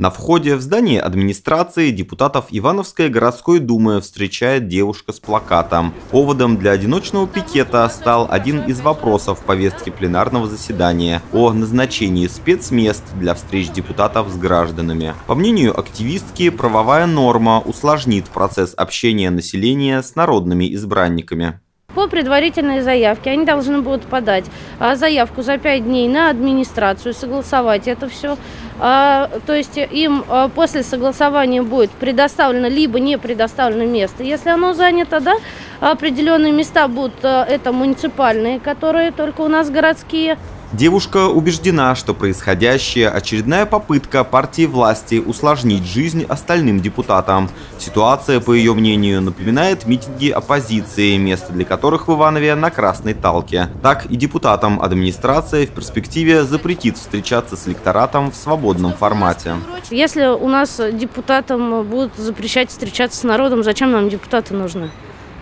На входе в здание администрации депутатов Ивановской городской думы встречает девушка с плакатом. Поводом для одиночного пикета стал один из вопросов повестки пленарного заседания о назначении спецмест для встреч депутатов с гражданами. По мнению активистки, правовая норма усложнит процесс общения населения с народными избранниками. По предварительной заявке они должны будут подать а, заявку за 5 дней на администрацию, согласовать это все. А, то есть им а, после согласования будет предоставлено либо не предоставлено место. Если оно занято, да, определенные места будут, это муниципальные, которые только у нас городские. Девушка убеждена, что происходящее – очередная попытка партии власти усложнить жизнь остальным депутатам. Ситуация, по ее мнению, напоминает митинги оппозиции, место для которых в Иванове на Красной Талке. Так и депутатам администрация в перспективе запретит встречаться с электоратом в свободном формате. Если у нас депутатам будут запрещать встречаться с народом, зачем нам депутаты нужны?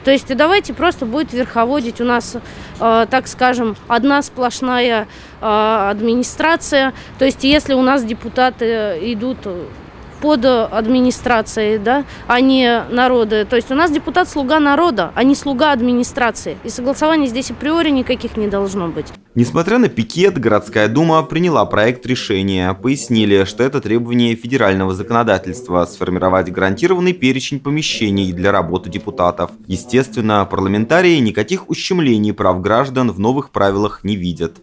То есть давайте просто будет верховодить у нас, э, так скажем, одна сплошная э, администрация. То есть если у нас депутаты идут под администрацией, да, а не народа. То есть у нас депутат слуга народа, а не слуга администрации. И согласований здесь априори никаких не должно быть. Несмотря на пикет, городская дума приняла проект решения. Пояснили, что это требование федерального законодательства – сформировать гарантированный перечень помещений для работы депутатов. Естественно, парламентарии никаких ущемлений прав граждан в новых правилах не видят.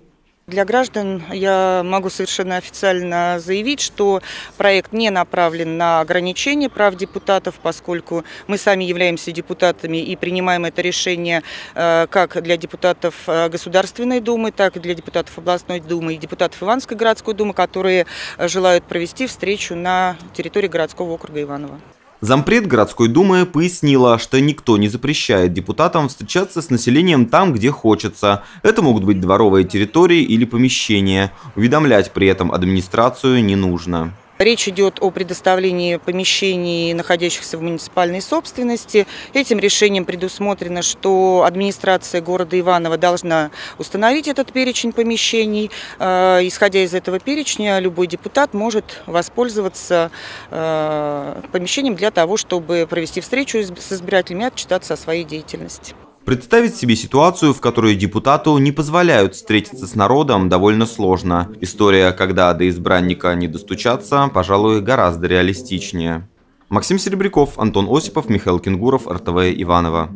Для граждан я могу совершенно официально заявить, что проект не направлен на ограничение прав депутатов, поскольку мы сами являемся депутатами и принимаем это решение э, как для депутатов э, Государственной Думы, так и для депутатов областной думы и депутатов Ивановской городской думы, которые желают провести встречу на территории городского округа Иваново. Зампред городской думы пояснила, что никто не запрещает депутатам встречаться с населением там, где хочется. Это могут быть дворовые территории или помещения. Уведомлять при этом администрацию не нужно. Речь идет о предоставлении помещений, находящихся в муниципальной собственности. Этим решением предусмотрено, что администрация города Иваново должна установить этот перечень помещений. Э, исходя из этого перечня, любой депутат может воспользоваться э, помещением для того, чтобы провести встречу с избирателями и отчитаться о своей деятельности. Представить себе ситуацию, в которой депутату не позволяют встретиться с народом, довольно сложно. История, когда до избранника не достучаться, пожалуй, гораздо реалистичнее. Максим Серебряков, Антон Осипов, Михаил Кенгуров, РТВ Иваново.